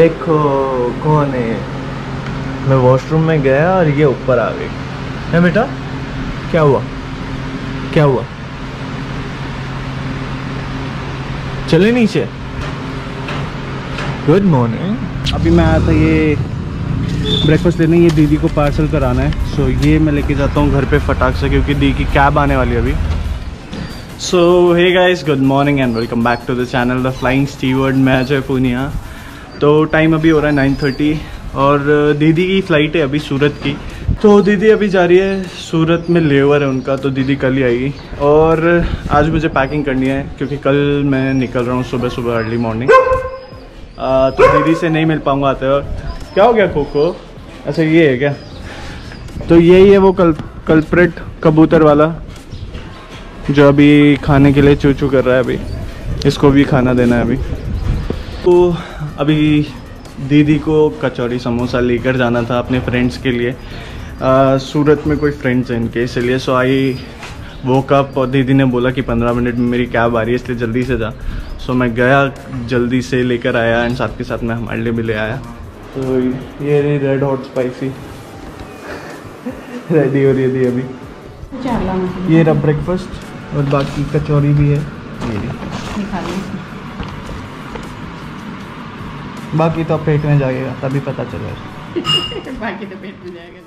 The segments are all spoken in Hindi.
देखो कौन है मैं वॉशरूम में गया और ये ऊपर आ गई। है बेटा? क्या हुआ? क्या हुआ? चले नीचे। गुड मॉर्निंग अभी मैं आया था ये ब्रेकफास्ट लेने ये दीदी को पार्सल कराना है। सो so, ये मैं लेके जाता हूँ घर पे फटाक से क्योंकि दी की कैब आने वाली है अभी। So hey guys good morning and welcome back to the channel the flying steward मैं अजय पूनिया। तो टाइम अभी हो रहा है नाइन थर्टी और दीदी की फ़्लाइट है अभी सूरत की। तो दीदी अभी जा रही है, सूरत में लेवर है उनका तो दीदी कल ही आएगी। और आज मुझे पैकिंग करनी है, क्योंकि कल मैं निकल रहा हूँ सुबह सुबह अर्ली मॉर्निंग तो दीदी से नहीं मिल पाऊँगा आते वक्त। क्या हो गया कोको अच्छा ये है क्या? तो यही है वो कल कल्प्रेट कबूतर वाला, जो अभी खाने के लिए चू चू कर रहा है अभी। इसको भी खाना देना है अभी। तो अभी दीदी को कचौड़ी समोसा लेकर जाना था अपने फ्रेंड्स के लिए। आ, सूरत में कोई फ्रेंड्स हैं इनके इसलिए सो आई वो कप और दीदी ने बोला कि पंद्रह मिनट में मेरी कैब आ रही है इसलिए जल्दी से जा। सो मैं गया जल्दी से लेकर आया एंड साथ के साथ मैं हमारे लिए भी ले आया। तो ये रही रेड हॉट स्पाइसी रेडी हो रही है अभी। ये रहा ब्रेकफास्ट और बाकी कचौरी भी है। ये। बाकी तो पेट में जाएगा तभी पता चलेगा। बाकी तो पेट में जाएगा।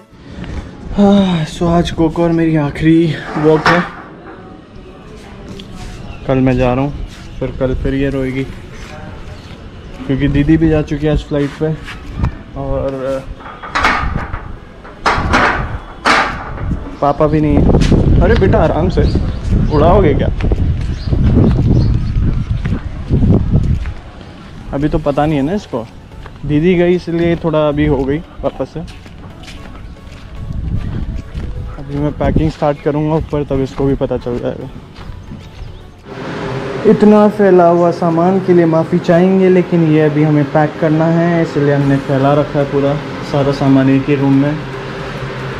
हाँ, सो आज कोको और मेरी आखिरी वॉक है। कल मैं जा रहा हूँ फिर कल फिर ये रोएगी। क्योंकि दीदी भी जा चुकी है आज फ़्लाइट पे और पापा भी नहीं है। अरे बेटा आराम से। उड़ाओगे क्या? अभी तो पता नहीं है ना इसको। दीदी गई, इसलिए थोड़ा अभी हो गई वापस से। अभी मैं पैकिंग स्टार्ट करूँगा ऊपर, तब इसको भी पता चल जाएगा। इतना फैला हुआ सामान के लिए माफ़ी चाहेंगे, लेकिन ये अभी हमें पैक करना है, इसलिए हमने फैला रखा है पूरा सारा सामान एक ही रूम में।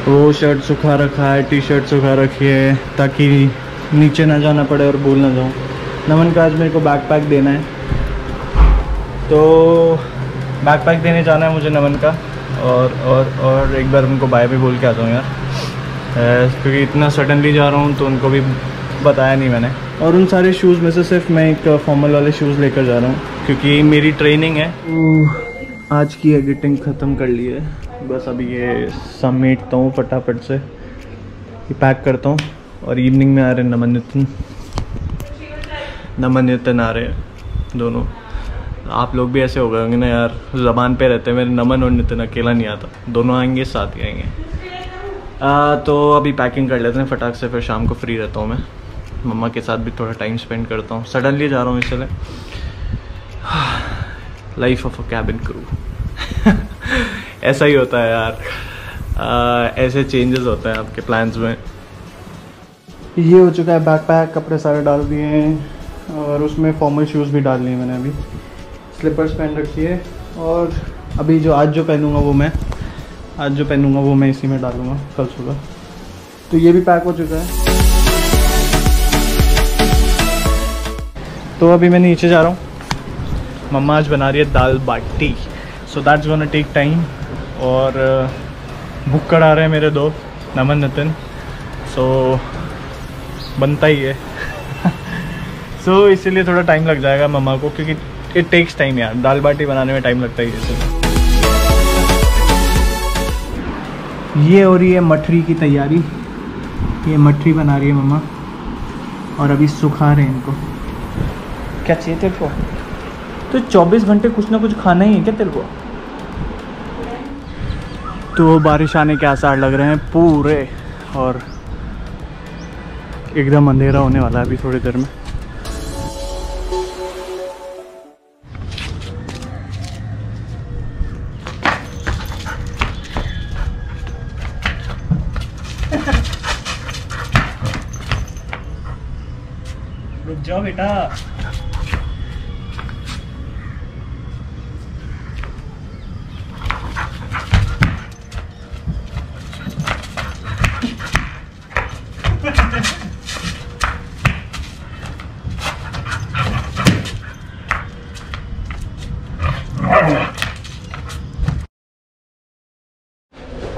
वो शर्ट सुखा रखा है टी शर्ट सुखा रखी है, ताकि नीचे ना जाना पड़े और भूल ना जाऊँ। नमन का आज मेरे को बैक पैक देना है। तो बैक पैक देने जाना है मुझे नमन का और और और एक बार उनको बाय भी बोल के आता हूँ यार। क्योंकि इतना सडनली जा रहा हूँ तो उनको भी बताया नहीं मैंने। और उन सारे शूज़ में से सिर्फ़ मैं एक फॉर्मल वाले शूज़ लेकर जा रहा हूँ। क्योंकि मेरी ट्रेनिंग है। आज की एडिटिंग ख़त्म कर ली है। बस अभी ये समेटता हूँ फटाफट से। ये पैक करता हूँ और इवनिंग में आ रहे हैं नमन नितिन। नमन नितिन आ रहे हैं दोनों। आप लोग भी ऐसे हो गए होंगे ना यार ज़बान पे रहते हैं मेरे नमन और नितिन अकेला नहीं आता। दोनों आएँगे साथ ही आएँगे। आ, तो अभी पैकिंग कर लेते हैं फटाक से फिर शाम को फ्री रहता हूँ मैं। मम्मा के साथ भी थोड़ा टाइम स्पेंड करता हूँ। सडनली जा रहा हूँ इसलिए। Life of a cabin crew ऐसा ही होता है यार। आ, ऐसे चेंजेस होते हैं आपके प्लान्स में। ये हो चुका है बैक पैक कपड़े सारे डाल दिए हैं। और उसमें फॉर्मल शूज़ भी डाल लिए मैंने अभी। स्लीपर्स पहन रखी है और अभी जो आज जो पहनूँगा वो मैं आज जो पहनूँगा वो मैं इसी में डालूँगा कल सुबह। तो ये भी पैक हो चुका है। तो अभी मैं नीचे जा रहा हूँ। मम्मा आज बना रही है दाल बाटी। So that's gonna take time और भुक्कड़ आ रहे हैं मेरे दो नमन नितिन। सो बनता ही है। सो so, इसीलिए थोड़ा टाइम लग जाएगा मम्मा को क्योंकि इट टेक्स टाइम यार। दाल बाटी बनाने में टाइम लगता ही इसलिए ये हो रही है मठरी की तैयारी। ये मठरी बना रही है मम्मा। और अभी सुखा रहे हैं इनको। क्या चाहिए तेरे को? तो 24 घंटे कुछ ना कुछ खाना ही है क्या तेरे को? तो बारिश आने के आसार लग रहे हैं पूरे। और एकदम अंधेरा होने वाला है अभी थोड़ी देर में। जाओ बेटा।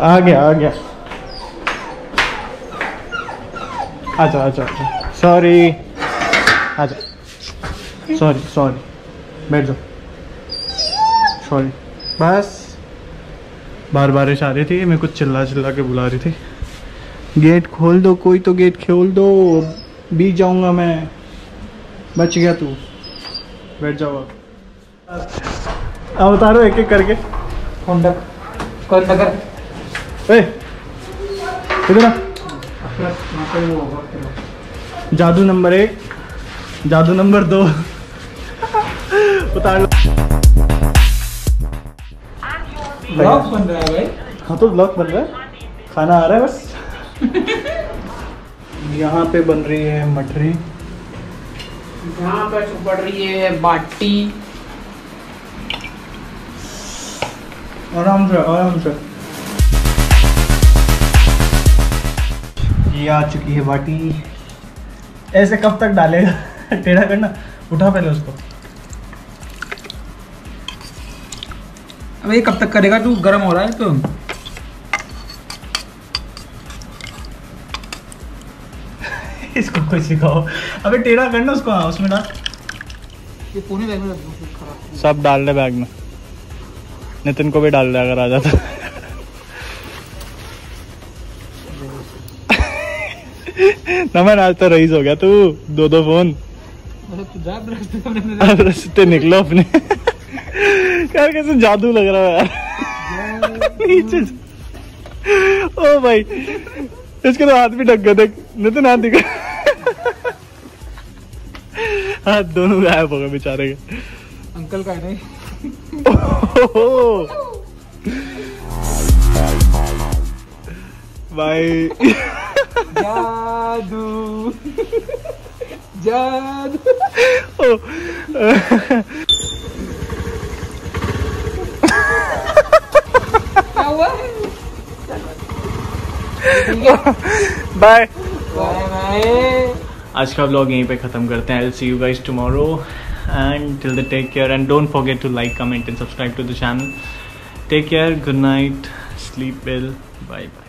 आ गया आ गया। अच्छा अच्छा अच्छा सॉरी अच्छा सॉरी सॉरी बैठ जाओ। सॉरी बस। बार बारिश आ रही थी मैं कुछ चिल्ला चिल्ला के बुला रही थी। गेट खोल दो कोई तो गेट खोल दो। बीच जाऊँगा मैं। बच गया तू। बैठ जाओ अब। अब उतारो एक एक करके। होंडा कौन नगर ए इधर जादू नंबर एक। जादू नंबर दो। उतार लो। ब्लॉग बन रहा है भाई। हाँ तो ब्लॉग बन रहा है। खाना आ रहा है बस। यहाँ पे बन रही है मठरी। यहाँ पड़ रही है बाटी। आराम से आराम से। ये आ चुकी है बाटी। ऐसे कब तक डालेगा? टेढ़ा करना उठा पहले उसको। अब ये कब तक करेगा तू? गर्म हो रहा है तो इसको कोई सिखाओ। अबे टेढ़ा करना उसको हाँ उसमें डाल। ये पूरी बैग में सब डाल दे बैग में। नितिन को भी डाल दे अगर आ जाता। नमन आज तो रईस हो गया तू। दो दो फ़ोन। तू तो रस्ते निकलो अपने। यार कैसे जादू लग रहा है यार। नीचे ओ भाई इसके तो हाथ भी ढक गए देख नितिन हाथ दिखा। हाथ दोनों गायब हो गए बेचारे के। अंकल का नहीं। भाई। जादू। क्या हुआ बाय आज का ब्लॉग यहीं पे ख़त्म करते हैं. I see you guys tomorrow and till the take care and don't forget to like comment and subscribe to the channel take care good night sleep well bye bye